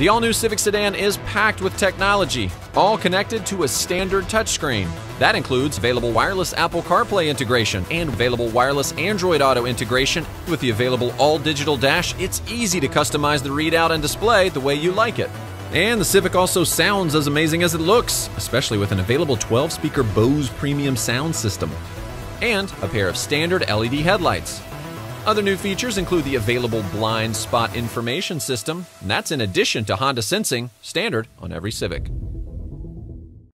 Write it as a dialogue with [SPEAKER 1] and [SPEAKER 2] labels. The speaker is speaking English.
[SPEAKER 1] The all new Civic sedan is packed with technology, all connected to a standard touchscreen. That includes available wireless Apple CarPlay integration and available wireless Android Auto integration. With the available all digital dash, it's easy to customize the readout and display the way you like it. And the Civic also sounds as amazing as it looks, especially with an available 12 speaker Bose premium sound system. And a pair of standard LED headlights. Other new features include the available blind spot information system, and that's in addition to Honda Sensing, standard on every Civic.